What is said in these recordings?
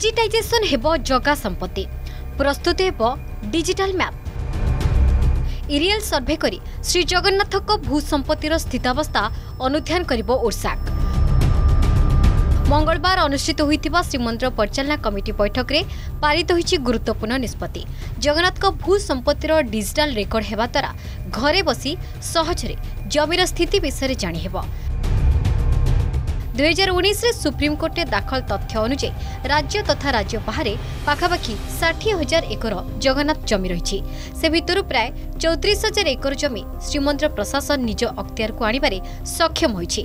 Digitisation ହେବ ଜଗା ସମ୍ପତ୍ତି। ପ୍ରସ୍ତୁତ ହେବ ଡିଜିଟାଲ ମ୍ୟାପ୍ ଇରିଏଲ୍ ସର୍ଭେ କରି ଶ୍ରୀ ଜଗନ୍ନାଥଙ୍କ ଭୂ ସମ୍ପତ୍ତିର ସ୍ଥିତାବସ୍ଥା ଅନୁଧ୍ୟାନ କରିବ ଓର୍ସାକ୍ ମଙ୍ଗଳବାର ଅନୁଷ୍ଠିତ ହୋଇଥିବା ଶ୍ରୀମନ୍ଦିର ପରିଚାଳନା କମିଟି ବୈଠକରେ ପାରିତ ହୋଇଛି ଗୁରୁତ୍ୱପୂର୍ଣ୍ଣ ନିଷ୍ପତ୍ତି। ଜଗନ୍ନାଥଙ୍କ ଭୂ ସମ୍ପତ୍ତିର ଡିଜିଟାଲ ରେକର୍ଡ ହେବା ଦ୍ୱାରା ଘରେ ବସି ସହଜରେ ଜମିର ସ୍ଥିତି ବିଷୟରେ ଜାଣିହେବ। ଦୁଇହଜାର ଉଣେଇଶରେ ସୁପ୍ରିମକୋର୍ଟରେ ଦାଖଲ ତଥ୍ୟ ଅନୁଯାୟୀ ରାଜ୍ୟ ତଥା ରାଜ୍ୟ ବାହାରେ ପାଖାପାଖି ଷାଠିଏ ହଜାର ଏକର ଜଗନ୍ନାଥ ଜମି ରହିଛି ସେ ଭିତରୁ ପ୍ରାୟ ଚଉତିରିଶ ହଜାର ଏକର ଜମି ଶ୍ରୀମନ୍ଦିର ପ୍ରଶାସନ ନିଜ ଅକ୍ତିଆରକୁ ଆଣିବାରେ ସକ୍ଷମ ହୋଇଛି।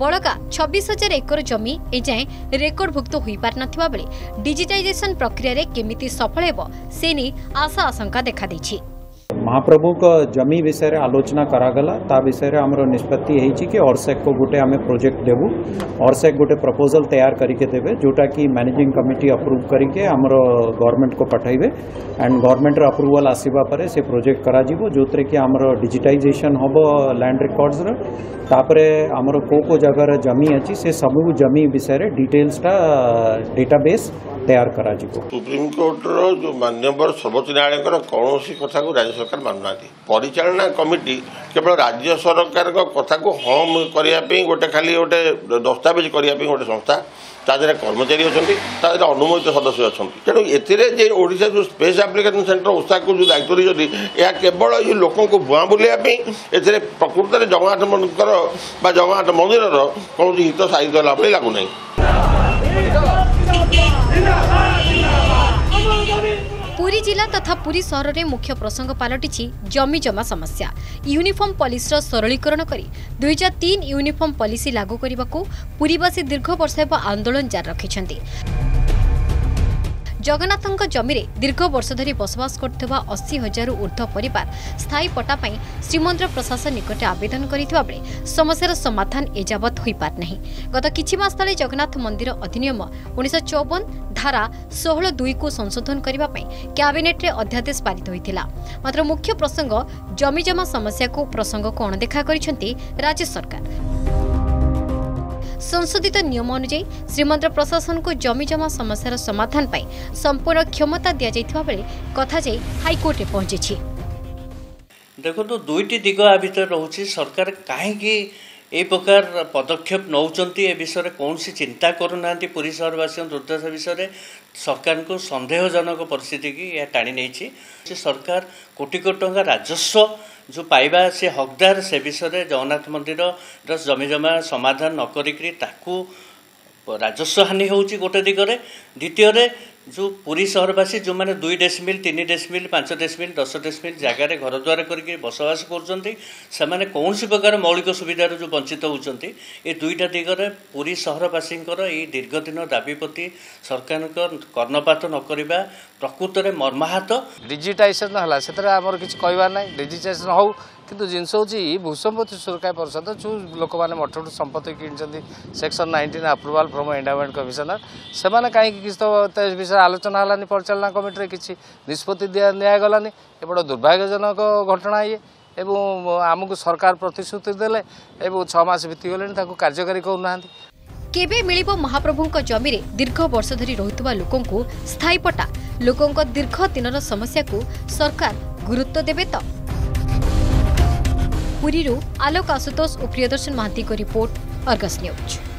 ବଳକା ଛବିଶ ହଜାର ଏକର ଜମି ଏଯାଏଁ ରେକର୍ଡଭୁକ୍ତ ହୋଇପାରିନଥିବା ବେଳେ ଡିଜିଟାଇଜେସନ ପ୍ରକ୍ରିୟାରେ କେମିତି ସଫଳ ହେବ ସେ ନେଇ ଆଶା ଆଶଙ୍କା ଦେଖାଦେଇଛି। ମହାପ୍ରଭୁଙ୍କ ଜମି ବିଷୟରେ ଆଲୋଚନା କରାଗଲା ତା ବିଷୟରେ ଆମର ନିଷ୍ପତ୍ତି ହେଇଛି କି ଅର୍ସେକ୍କୁ ଗୋଟେ ଆମେ ପ୍ରୋଜେକ୍ଟ ଦେବୁ ଅର୍ସେକ୍ ଗୋଟେ ପ୍ରପୋଜାଲ ତୈୟାର କରିକି ଦେବେ ଯୋଉଟାକି ମ୍ୟାନେଜିଂ କମିଟି ଆପ୍ରୁଭ୍ କରିକି ଆମର ଗଭର୍ଣ୍ଣମେଣ୍ଟକୁ ପଠାଇବେ ଆଣ୍ଡ ଗଭର୍ଣ୍ଣମେଣ୍ଟର ଆପ୍ରୁଭାଲ୍ ଆସିବା ପରେ ସେ ପ୍ରୋଜେକ୍ଟ କରାଯିବ ଯୋଉଥିରେ କି ଆମର ଡିଜିଟାଇଜେସନ୍ ହେବ ଲ୍ୟାଣ୍ଡ ରେକର୍ଡସର ତାପରେ ଆମର କେଉଁ କେଉଁ ଜାଗାର ଜମି ଅଛି ସେ ସବୁ ଜମି ବିଷୟରେ ଡିଟେଲ୍ସଟା ଡେଟାବେସ୍ ତୈୟାର କରାଯିବ ସୁପ୍ରିମକୋର୍ଟର ଯେଉଁ ମାନ୍ୟବର ସର୍ବୋଚ୍ଚ ନ୍ୟାୟାଳୟଙ୍କର କୌଣସି କଥାକୁ ରାଜ୍ୟ ସରକାର ମାନୁନାହାନ୍ତି। ପରିଚାଳନା କମିଟି କେବଳ ରାଜ୍ୟ ସରକାରଙ୍କ କଥାକୁ ହଁ କରିବା ପାଇଁ ଗୋଟେ ଖାଲି ଗୋଟେ ଦସ୍ତାବିଜ କରିବା ପାଇଁ ଗୋଟେ ସଂସ୍ଥା ତା ଦେହରେ କର୍ମଚାରୀ ଅଛନ୍ତି ତା ଦେହରେ ଅନୁମୋଦିତ ସଦସ୍ୟ ଅଛନ୍ତି। ତେଣୁ ଏଥିରେ ଯେ ଓଡ଼ିଶା ଯେଉଁ ସ୍ପେସ୍ ଆପ୍ଲିକେସନ ସେଣ୍ଟର ଓସାକୁ ଯେଉଁ ଦାୟିତ୍ୱ ଦେଇଛନ୍ତି ଏହା କେବଳ ଏଇ ଲୋକଙ୍କୁ ଭୁଆଁ ବୁଲିବା ପାଇଁ ଏଥିରେ ପ୍ରକୃତରେ ଜଗନ୍ନାଥ ମନ୍ଦିରଙ୍କର ବା ଜଗନ୍ନାଥ ମନ୍ଦିରର କୌଣସି ହିତ ସାଧିତ ହେଲା ଭଳି ଲାଗୁନାହିଁ ପୁରୀ ଜିଲ୍ଲା ତଥା ପୁରୀ ସହରରେ ମୁଖ୍ୟ ପ୍ରସଙ୍ଗ ପାଲଟିଛି ଜମି ଜମା ସମସ୍ୟା। ୟୁନିଫର୍ମ ପଲିସିର ସରଳୀକରଣ କରି ଦୁଇହଜାର ତିନି ୟୁନିଫର୍ମ ପଲିସି ଲାଗୁ କରିବାକୁ ପୁରୀବାସୀ ଦୀର୍ଘ ବର୍ଷ ହେବ ଆନ୍ଦୋଳନ ଜାରି ରଖିଛନ୍ତି। ଜଗନ୍ନାଥଙ୍କ ଜମିରେ ଦୀର୍ଘ ବର୍ଷ ଧରି ବସବାସ କରୁଥିବା ଅଶୀ ହଜାରରୁ ଉର୍ଦ୍ଧ୍ୱ ପରିବାର ସ୍ଥାୟୀ ପଟ୍ଟା ପାଇଁ ଶ୍ରୀମନ୍ଦିର ପ୍ରଶାସନ ନିକଟରେ ଆବେଦନ କରିଥିବା ବେଳେ ସମସ୍ୟାର ସମାଧାନ ଏଯାବତ୍ ହୋଇପାରିନାହିଁ ଗତ କିଛି ମାସ ତଳେ ଜଗନ୍ନାଥ ମନ୍ଦିର ଅଧିନିୟମ ଉଣେଇଶହ ଚଉବନ ଧାରା ଷୋହଳ ଦୁଇକୁ ସଂଶୋଧନ କରିବା ପାଇଁ କ୍ୟାବିନେଟ୍ରେ ଅଧ୍ୟାଦେଶ ପାରିତ ହୋଇଥିଲା। ମାତ୍ର ମୁଖ୍ୟ ପ୍ରସଙ୍ଗ ଜମିଜମା ସମସ୍ୟାକୁ ପ୍ରସଙ୍ଗକୁ ଅଣଦେଖା କରିଛନ୍ତି ରାଜ୍ୟ ସରକାର। ସଂଶୋଧିତ ନିୟମ ଅନୁଯାୟୀ ଶ୍ରୀମନ୍ଦିର ପ୍ରଶାସନକୁ ଜମିଜମା ସମସ୍ୟାର ସମାଧାନ ପାଇଁ ସମ୍ପୂର୍ଣ୍ଣ କ୍ଷମତା ଦିଆଯାଇଥିବା ବେଳେ କଥା ଯାଇ ହାଇକୋର୍ଟରେ ପହଞ୍ଚିଛି। ଦେଖନ୍ତୁ ଦୁଇଟି ଦିଗ ଆ ଭିତରେ ରହୁଛି। ସରକାର କାହିଁକି ଏ ପ୍ରକାର ପଦକ୍ଷେପ ନେଉଛନ୍ତି ଏ ବିଷୟରେ କୌଣସି ଚିନ୍ତା କରୁନାହାନ୍ତି ପୁରୀ ସହରବାସୀଙ୍କ ଦୁର୍ଦ୍ଦଶା ବିଷୟରେ। ସରକାରଙ୍କୁ ସନ୍ଦେହଜନକ ପରିସ୍ଥିତିକି ଏହା ଟାଣି ନେଇଛି। ସେ ସରକାର କୋଟି କୋଟି ଟଙ୍କା ରାଜସ୍ୱ ଯେଉଁ ପାଇବା ସେ ହକଦାର ସେ ବିଷୟରେ ଜଗନ୍ନାଥ ମନ୍ଦିରର ଜମିଜମା ସମାଧାନ ନ କରିକି ତାକୁ ରାଜସ୍ୱ ହାନି ହେଉଛି ଗୋଟେ ଦିଗରେ। ଦ୍ୱିତୀୟରେ ଯେଉଁ ପୁରୀ ସହରବାସୀ ଯେଉଁମାନେ ଦୁଇ ଡେସିମିଲ୍ ତିନି ଡେସିମିଲ୍ ପାଞ୍ଚ ଡେସିମିଲ୍ ଦଶ ଡେସିମିଲ୍ ଜାଗାରେ ଘରଦ୍ୱାର କରିକି ବସବାସ କରୁଛନ୍ତି ସେମାନେ କୌଣସି ପ୍ରକାର ମୌଳିକ ସୁବିଧାରୁ ଯେଉଁ ବଞ୍ଚିତ ହେଉଛନ୍ତି ଏ ଦୁଇଟା ଦିଗରେ ପୁରୀ ସହରବାସୀଙ୍କର ଏଇ ଦୀର୍ଘଦିନ ଦାବି ପ୍ରତି ସରକାରଙ୍କ କର୍ଣ୍ଣପାତ ନ କରିବା ପ୍ରକୃତରେ ମର୍ମାହତ। ଡିଜିଟାଇଜେସନ୍ ହେଲା ସେଥିରେ ଆମର କିଛି କହିବାର ନାହିଁ। ଡିଜିଟାଇଜେସନ୍ ହଉ କିନ୍ତୁ ଜିନିଷ ହେଉଛି ଭୂସମ୍ପତ୍ତି ସୁରକ୍ଷା ପରିଷଦ ଯେଉଁ ଲୋକମାନେ ମଠଠୁ ସମ୍ପତ୍ତି କିଣିଛନ୍ତି section nineteen approval from endowment commissioner ସେମାନେ କାହିଁକି କିଛି ତ ବିଷୟରେ ଆଲୋଚନା ହେଲାନି ପରିଚାଳନା କମିଟିରେ କିଛି ନିଷ୍ପତ୍ତି ଦିଆ ନିଆଗଲାନି। ଏ ବଡ଼ ଦୁର୍ଭାଗ୍ୟଜନକ ଘଟଣା ଇଏ। ଏବଂ ଆମକୁ ସରକାର ପ୍ରତିଶ୍ରୁତି ଦେଲେ ଏବଂ ଛଅ ମାସ ବିତିଗଲେଣି ତାକୁ କାର୍ଯ୍ୟକାରୀ କରୁନାହାନ୍ତି। କେବେ ମିଳିବ ମହାପ୍ରଭୁଙ୍କ ଜମିରେ ଦୀର୍ଘ ବର୍ଷ ଧରି ରହୁଥିବା ଲୋକଙ୍କୁ ସ୍ଥାୟୀ ପଟ୍ଟା? ଲୋକଙ୍କ ଦୀର୍ଘ ଦିନର ସମସ୍ୟାକୁ ସରକାର ଗୁରୁତ୍ୱ ଦେବେ ତ? ପୁରୀରୁ ଆଲୋକ ଆଶୁତୋଷ ଓ ପ୍ରିୟଦର୍ଶନ ମହାନ୍ତିଙ୍କ ରିପୋର୍ଟ ଅର୍ଗସ୍ ନ୍ୟୁଜ୍।